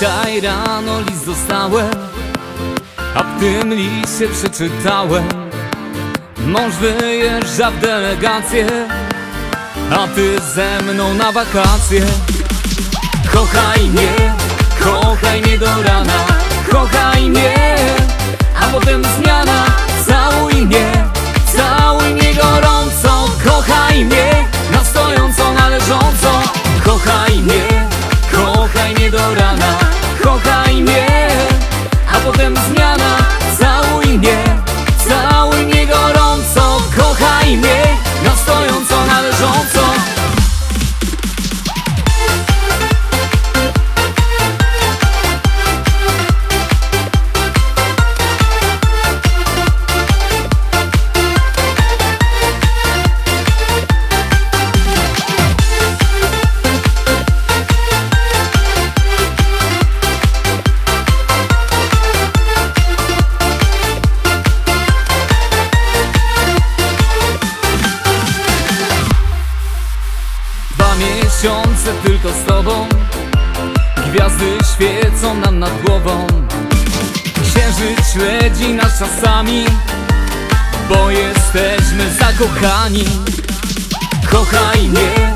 Dzisiaj rano list dostałem A w tym liście przeczytałem. Mąż wyjeżdża w delegację A ty ze mną na wakacje. Kochaj mnie, Diana. Miesiące tylko z tobą. Gwiazdy świecą nam nad głową. Księżyc śledzi nas czasami Bo jesteśmy zakochani. Kochaj mnie,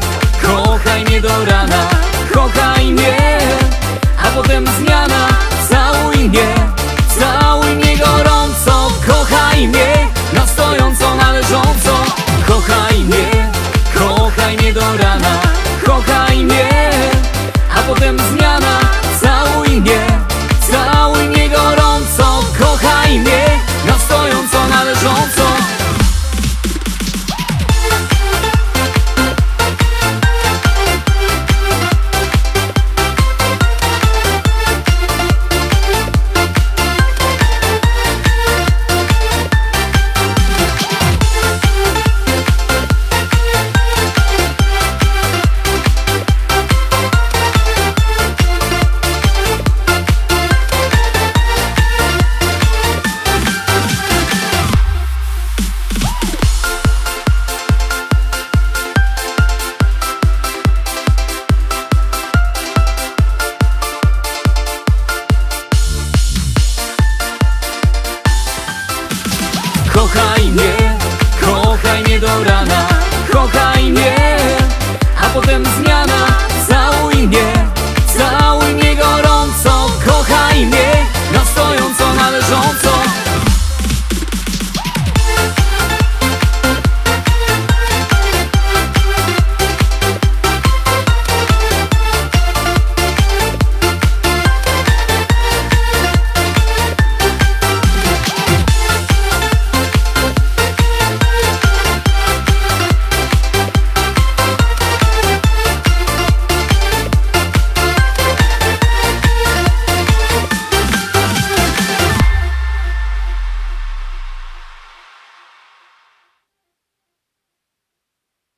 Kochaj mnie, kochaj mnie do rana.